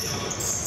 Yeah.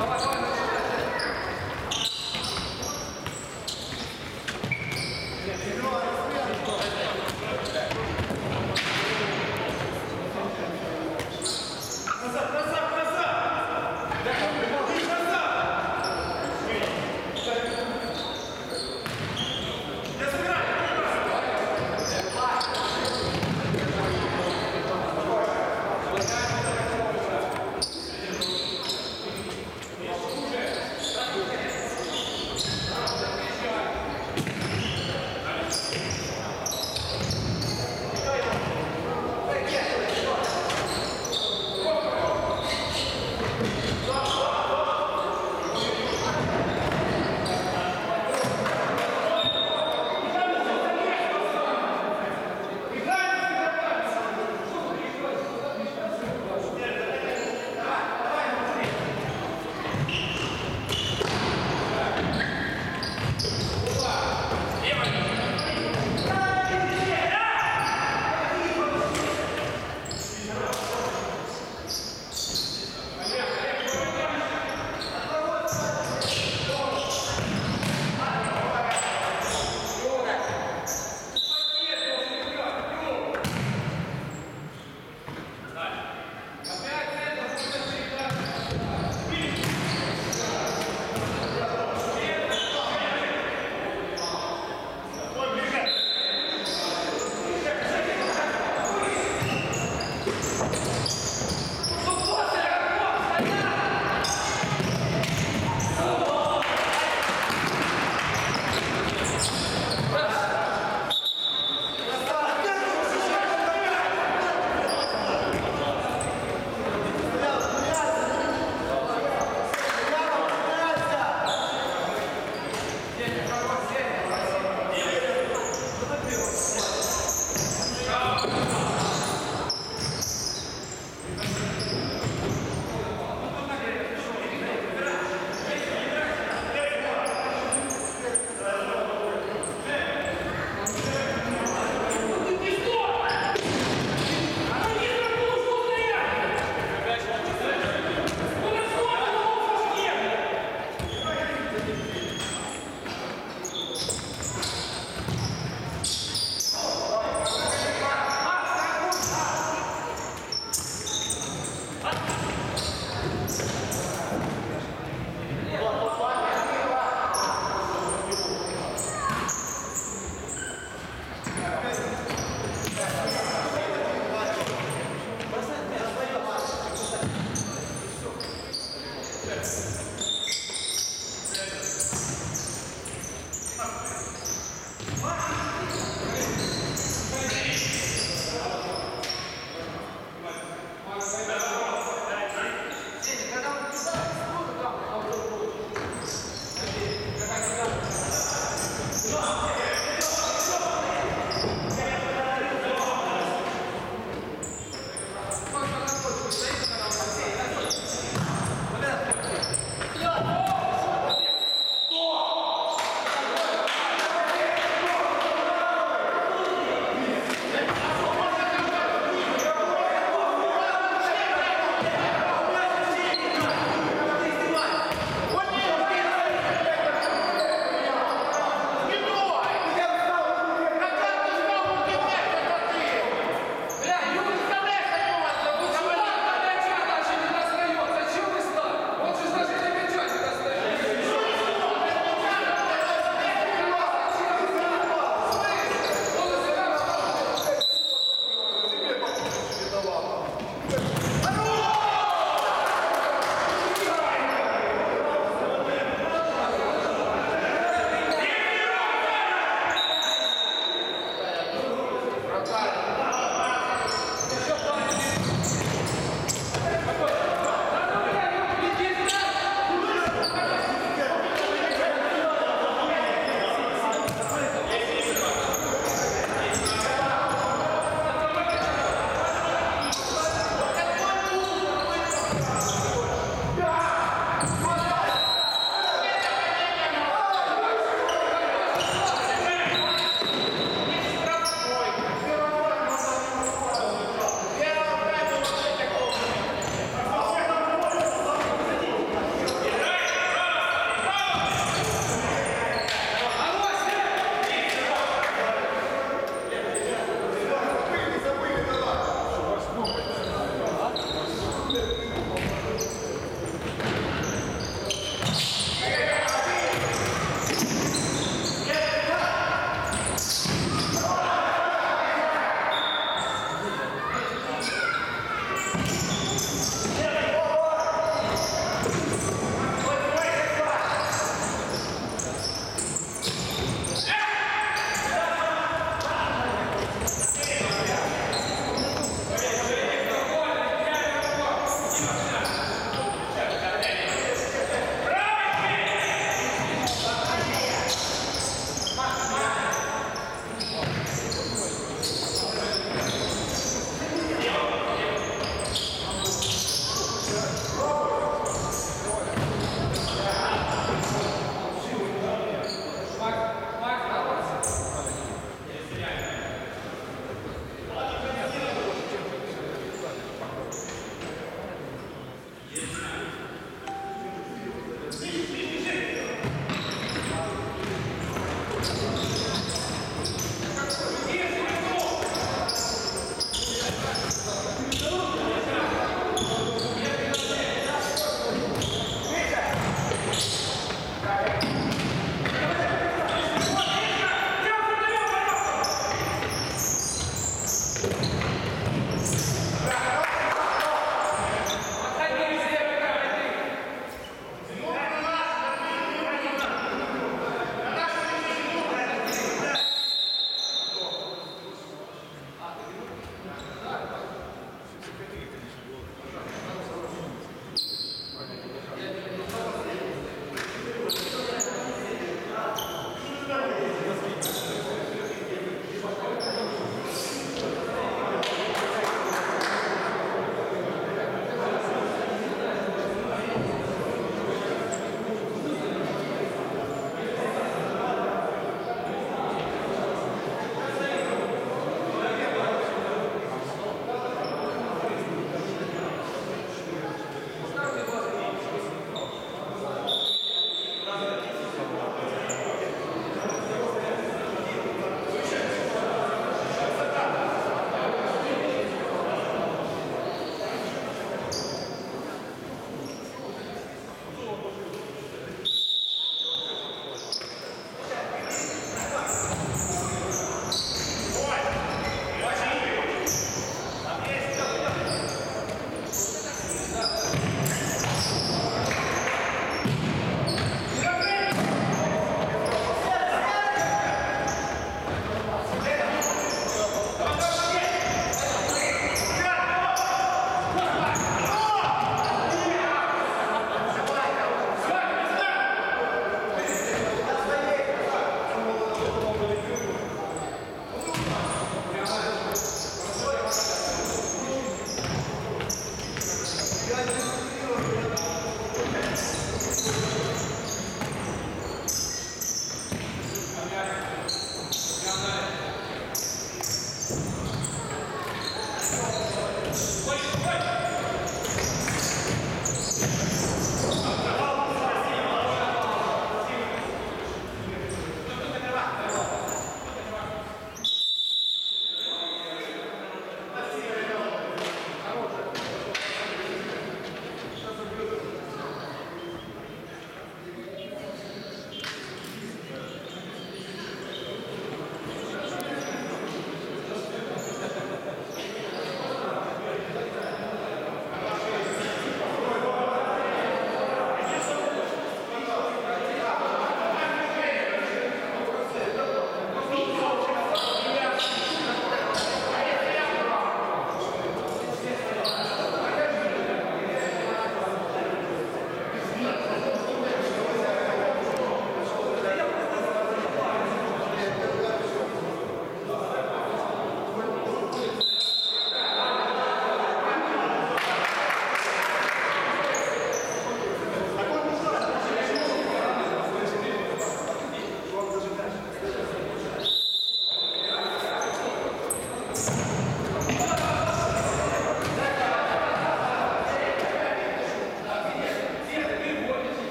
Come on, come on.